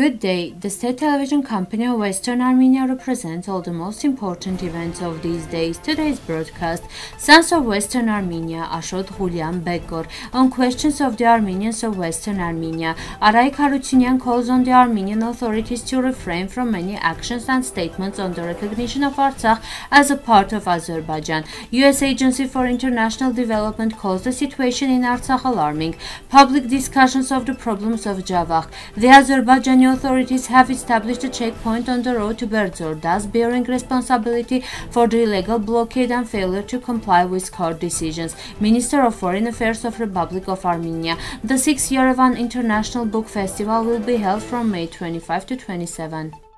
Good day. The state television company of Western Armenia represents all the most important events of these days. Today's broadcast, Sons of Western Armenia, Ashot Ghulyan Bekor, on questions of the Armenians of Western Armenia. Araik Harutyunyan calls on the Armenian authorities to refrain from any actions and statements on the recognition of Artsakh as a part of Azerbaijan. U.S. Agency for International Development calls the situation in Artsakh alarming. Public discussions of the problems of Javakh. The Azerbaijan Armenian authorities have established a checkpoint on the road to Berdzor, thus bearing responsibility for the illegal blockade and failure to comply with court decisions. Minister of Foreign Affairs of Republic of Armenia. The sixth Yerevan International Book Festival will be held from May 25 to 27.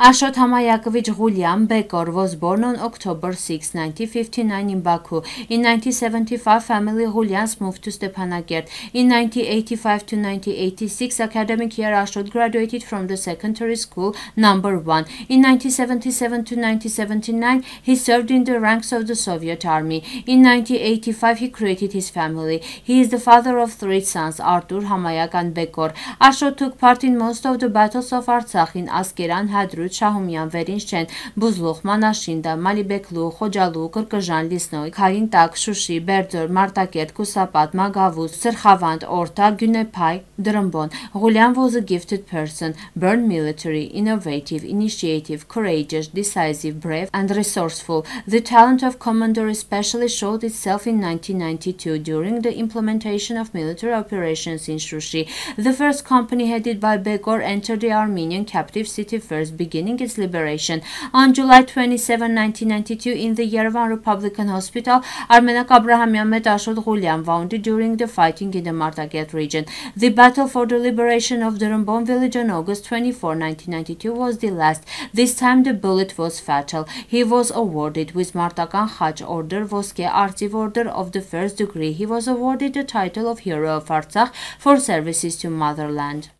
Ashot Hamayakovich Ghulian Bekor was born on October 6, 1959 in Baku. In 1975, family Ghulians moved to Stepanakert. In 1985 to 1986 academic year, Ashot graduated from the secondary school number 1. In 1977 to 1979, he served in the ranks of the Soviet army. In 1985, he created his family. He is the father of three sons, Artur, Hamayak and Bekor. Ashot took part in most of the battles of Artsakh in Askeran, Hadrut, Շահումյան, Վերինշեն, Բուզլուխ, Մանաշինդա, Մալիբեկլու, Խոջալու, Կրկժան, Լիսնոյ, Խարինտակ, Շուշի, Բերձոր, Մարտակերտ, Կուսապատ, Մագավուց, Սրխավանդ, Օրթա, Գյունեփայ, Դրմբոն. Ղուլյան was a gifted person, born military, innovative, initiative, courageous, decisive, brave and resourceful. The talent of commander especially showed itself in 1992 during the implementation of military operations in Shushi. The first company headed by Bekor entered the Armenian captive city first beginning beginning its liberation. On July 27, 1992, in the Yerevan Republican Hospital, Armenak Abrahamyan met Ashot Ghulyan wounded during the fighting in the Martakert region. The battle for the liberation of the Rumbon village on August 24, 1992 was the last. This time the bullet was fatal. He was awarded with Martakan Khach Order, Voske Artsiv Order of the first degree. He was awarded the title of Hero of Artsakh for services to motherland.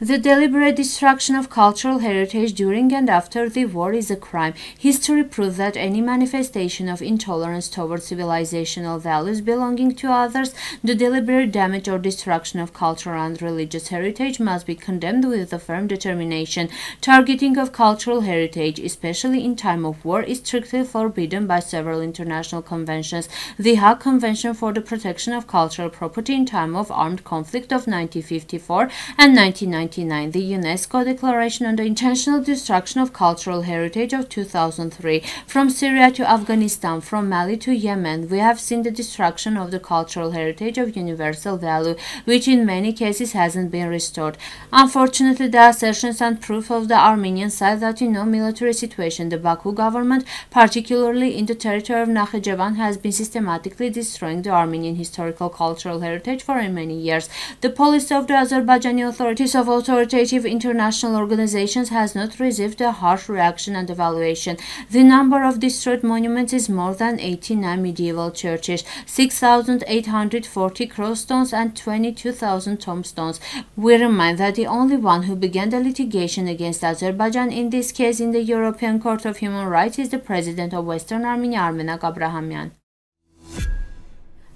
The deliberate destruction of cultural heritage during and after the war is a crime. History proves that any manifestation of intolerance towards civilizational values belonging to others, the deliberate damage or destruction of cultural and religious heritage must be condemned with a firm determination. Targeting of cultural heritage, especially in time of war, is strictly forbidden by several international conventions. The Hague Convention for the Protection of Cultural Property in Time of Armed Conflict of 1954 and 1990 1999, the UNESCO Declaration on the Intentional Destruction of Cultural Heritage of 2003. From Syria to Afghanistan, from Mali to Yemen, we have seen the destruction of the cultural heritage of universal value, which in many cases hasn't been restored. Unfortunately, the assertions and proof of the Armenian side that in no military situation the Baku government, particularly in the territory of Nakhichevan, has been systematically destroying the Armenian historical cultural heritage for many years. The policy of the Azerbaijani authorities of authoritative international organizations has not received a harsh reaction and evaluation. The number of destroyed monuments is more than 89 medieval churches, 6,840 crossstones and 22,000 tombstones. We remind that the only one who began the litigation against Azerbaijan in this case in the European Court of Human Rights is the president of Western Armenia, Armenak.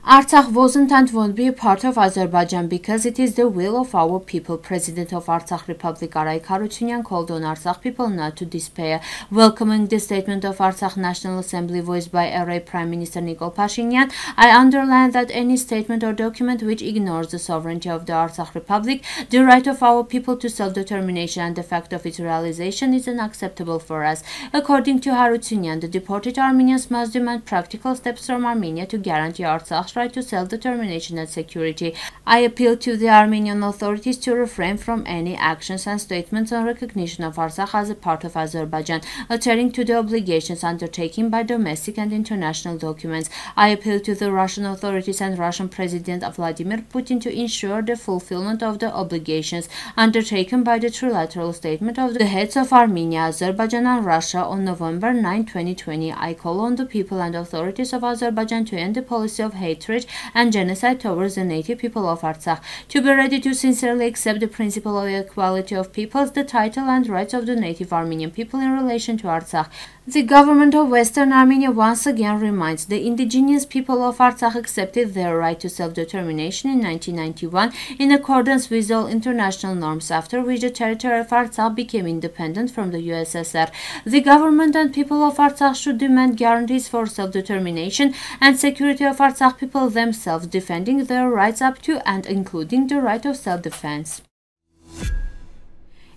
Artsakh wasn't and won't be a part of Azerbaijan because it is the will of our people. President of Artsakh Republic Araik Harutyunyan called on Artsakh people not to despair. Welcoming the statement of Artsakh National Assembly voiced by RA Prime Minister Nikol Pashinyan, I underline that any statement or document which ignores the sovereignty of the Artsakh Republic, the right of our people to self-determination and the fact of its realization is unacceptable for us. According to Harutyunyan, the deported Armenians must demand practical steps from Armenia to guarantee Artsakh right to self-determination and security. I appeal to the Armenian authorities to refrain from any actions and statements on recognition of Artsakh as a part of Azerbaijan, adhering to the obligations undertaken by domestic and international documents. I appeal to the Russian authorities and Russian President Vladimir Putin to ensure the fulfillment of the obligations undertaken by the trilateral statement of the heads of Armenia, Azerbaijan and Russia on November 9, 2020. I call on the people and authorities of Azerbaijan to end the policy of hate hatred and genocide towards the native people of Artsakh. To be ready to sincerely accept the principle of equality of peoples, the title and rights of the native Armenian people in relation to Artsakh. The government of Western Armenia once again reminds the indigenous people of Artsakh accepted their right to self-determination in 1991 in accordance with all international norms after which the territory of Artsakh became independent from the USSR. The government and people of Artsakh should demand guarantees for self-determination and security of Artsakh people themselves defending their rights up to and including the right of self-defense.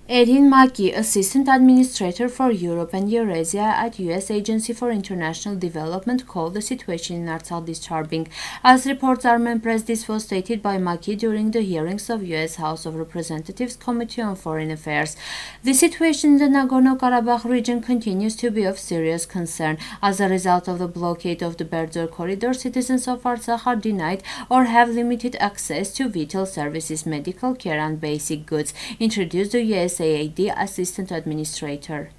Erin McKee, Assistant Administrator for Europe and Eurasia at U.S. Agency for International Development, called the situation in Artsakh disturbing. As reports are Press, this was stated by McKee during the hearings of U.S. House of Representatives Committee on Foreign Affairs. The situation in the Nagorno-Karabakh region continues to be of serious concern. As a result of the blockade of the Berdzor corridor, citizens of Artsakh are denied or have limited access to vital services, medical care and basic goods, introduced the U.S. USAID Assistant Administrator.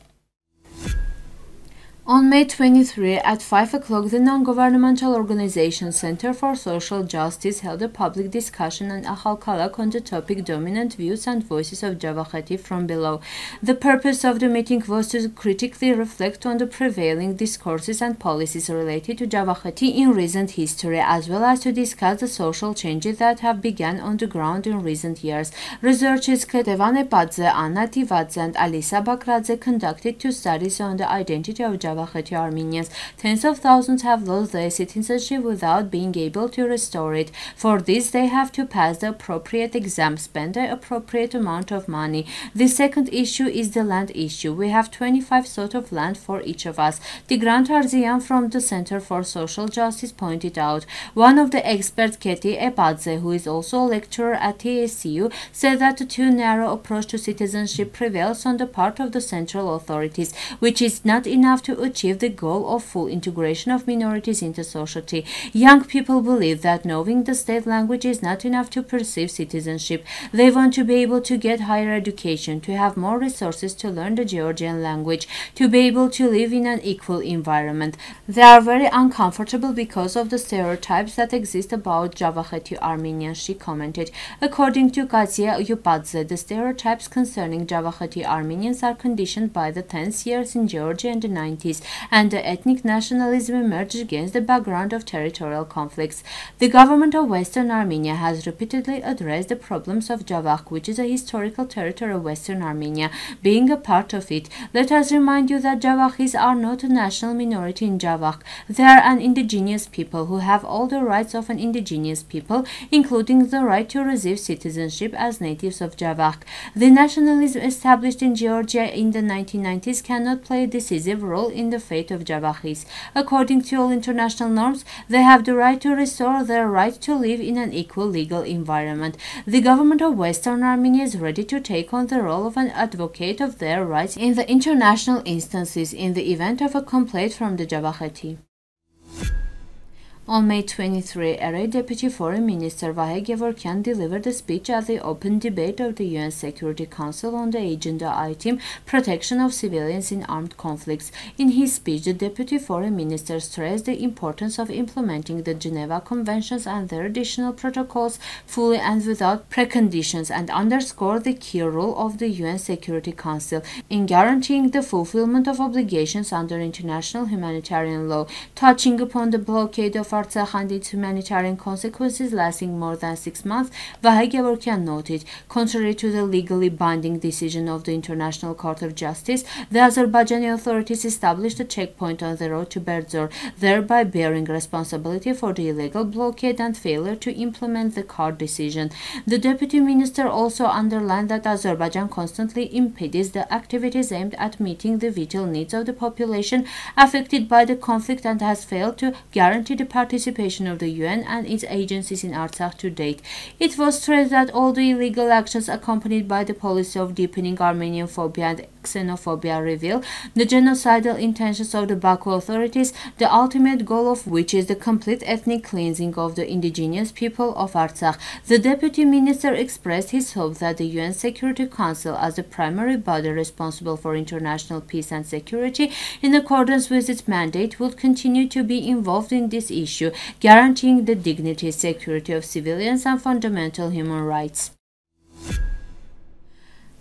On May 23 at 5 o'clock, the non-governmental organization Center for Social Justice held a public discussion on Akhalkalak on the topic Dominant Views and Voices of Javakheti from Below. The purpose of the meeting was to critically reflect on the prevailing discourses and policies related to Javakheti in recent history, as well as to discuss the social changes that have begun on the ground in recent years. Researchers Ketevan Epadze, Anna Tivadze, and Alisa Bakradze conducted two studies on the identity of Armenians. Tens of thousands have lost their citizenship without being able to restore it. For this, they have to pass the appropriate exam, spend the appropriate amount of money. The second issue is the land issue. We have 25 sort of land for each of us. Tigran Tarzian from the Center for Social Justice pointed out. One of the experts, Keti Epadze, who is also a lecturer at TSU, said that a too narrow approach to citizenship prevails on the part of the central authorities, which is not enough to achieve the goal of full integration of minorities into society. Young people believe that knowing the state language is not enough to perceive citizenship. They want to be able to get higher education, to have more resources to learn the Georgian language, to be able to live in an equal environment. They are very uncomfortable because of the stereotypes that exist about Javakheti Armenians, she commented. According to Katia Epadze, the stereotypes concerning Javakheti Armenians are conditioned by the tense years in Georgia in the 90s and the ethnic nationalism emerged against the background of territorial conflicts. The government of Western Armenia has repeatedly addressed the problems of Javakh, which is a historical territory of Western Armenia, being a part of it. Let us remind you that Javakhis are not a national minority in Javakh. They are an indigenous people who have all the rights of an indigenous people, including the right to receive citizenship as natives of Javakh. The nationalism established in Georgia in the 1990s cannot play a decisive role in in the fate of Javakhis. According to all international norms, they have the right to restore their right to live in an equal legal environment. The government of Western Armenia is ready to take on the role of an advocate of their rights in the international instances in the event of a complaint from the Javakheti. On May 23, RA Deputy Foreign Minister Vahe delivered a speech at the open debate of the UN Security Council on the agenda item Protection of Civilians in Armed Conflicts. In his speech, the Deputy Foreign Minister stressed the importance of implementing the Geneva Conventions and their additional protocols fully and without preconditions and underscored the key role of the UN Security Council in guaranteeing the fulfillment of obligations under international humanitarian law, touching upon the blockade of And its humanitarian consequences lasting more than six months, Vahe Gevorkyan noted, contrary to the legally binding decision of the International Court of Justice, the Azerbaijani authorities established a checkpoint on the road to Berdzor, thereby bearing responsibility for the illegal blockade and failure to implement the court decision. The deputy minister also underlined that Azerbaijan constantly impedes the activities aimed at meeting the vital needs of the population affected by the conflict and has failed to guarantee the participation of the UN and its agencies in Artsakh to date. It was stressed that all the illegal actions accompanied by the policy of deepening Armenian phobia and xenophobia reveal the genocidal intentions of the Baku authorities, the ultimate goal of which is the complete ethnic cleansing of the indigenous people of Artsakh. The deputy minister expressed his hope that the UN Security Council, as the primary body responsible for international peace and security, in accordance with its mandate, would continue to be involved in this issue issue, guaranteeing the dignity, security of civilians and fundamental human rights.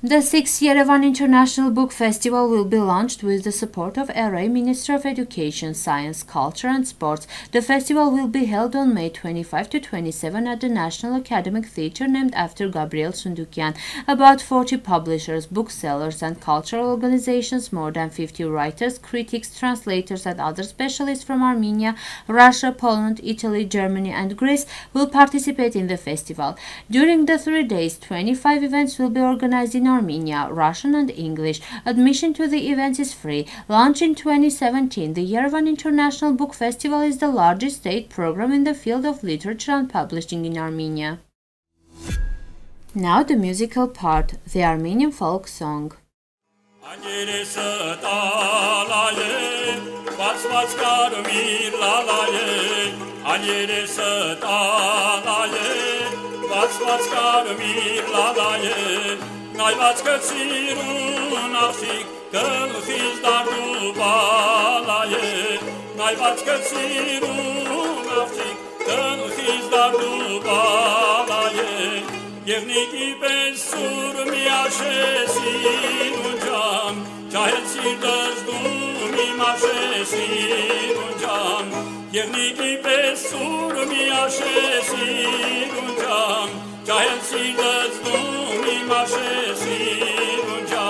The sixth Yerevan International Book Festival will be launched with the support of RA Ministry of Education, Science, Culture and Sports. The festival will be held on May 25 to 27 at the National Academic Theatre named after Gabriel Sundukian. About 40 publishers, booksellers and cultural organizations, more than 50 writers, critics, translators and other specialists from Armenia, Russia, Poland, Italy, Germany and Greece will participate in the festival. During the three days, 25 events will be organized in Armenia, Russian and English. Admission to the event is free. Launched in 2017, the Yerevan International Book Festival is the largest state program in the field of literature and publishing in Armenia. Now the musical part, the Armenian folk song. նայված կծիրուն աղջիկ գլխիս դարդու բալայե նայված կծիրուն աղջիկ գլխիս դարդու բալայե Եվնիկի պես սուր մի աշեսին ու ջան, ճահել սիրտս դու մի մաշեսին ու ջան, Եվնիկի պես սուր մի աշեսին ու ջան, ճահել սիրտս դու inima și singura.